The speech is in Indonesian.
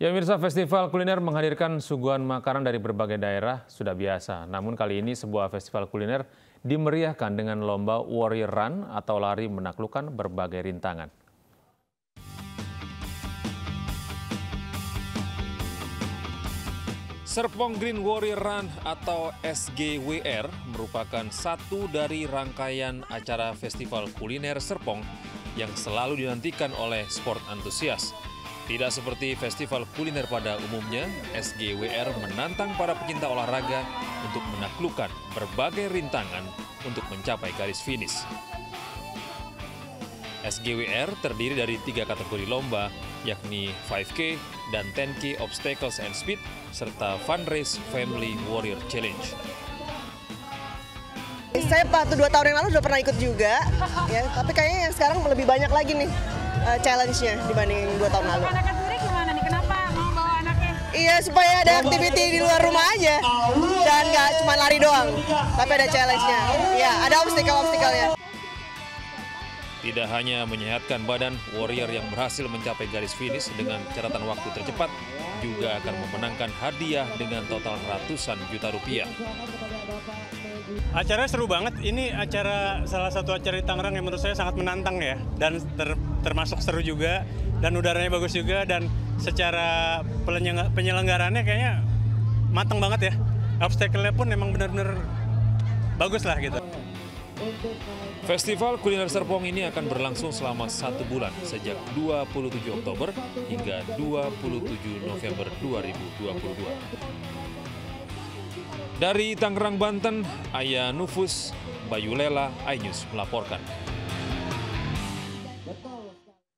Ya Mirsa, festival kuliner menghadirkan suguhan makanan dari berbagai daerah sudah biasa. Namun kali ini sebuah festival kuliner dimeriahkan dengan lomba Warrior Run atau lari menaklukkan berbagai rintangan. Serpong Green Warrior Run atau SGWR merupakan satu dari rangkaian acara festival kuliner Serpong yang selalu dinantikan oleh sport antusias. Tidak seperti festival kuliner pada umumnya, SGWR menantang para pecinta olahraga untuk menaklukkan berbagai rintangan untuk mencapai garis finish. SGWR terdiri dari tiga kategori lomba, yakni 5K dan 10K Obstacles and Speed, serta Fun Race Family Warrior Challenge. Saya waktu dua tahun yang lalu sudah pernah ikut juga, ya. Tapi kayaknya yang sekarang lebih banyak lagi nih uh, challenge-nya dibanding dua tahun lalu. Anak sendiri gimana nih? Kenapa mau bawa anaknya? Iya supaya ada aktiviti di luar rumah aja dan nggak cuma lari doang, tapi ada challenge-nya. Iya, ada obstacle-obstacle-nya. Tidak hanya menyehatkan badan, warrior yang berhasil mencapai garis finish dengan catatan waktu tercepat juga akan memenangkan hadiah dengan total ratusan juta rupiah. Acaranya seru banget. Ini acara salah satu acara di Tangerang yang menurut saya sangat menantang ya dan ter, termasuk seru juga dan udaranya bagus juga dan secara penyelenggarannya kayaknya matang banget ya. Obstacle-nya pun memang benar-benar bagus lah gitu. Festival kuliner Serpong ini akan berlangsung selama satu bulan sejak 27 Oktober hingga 27 November 2022. Dari Tangerang, Banten, Ayah Nufus, Bayu Lela, iNews melaporkan.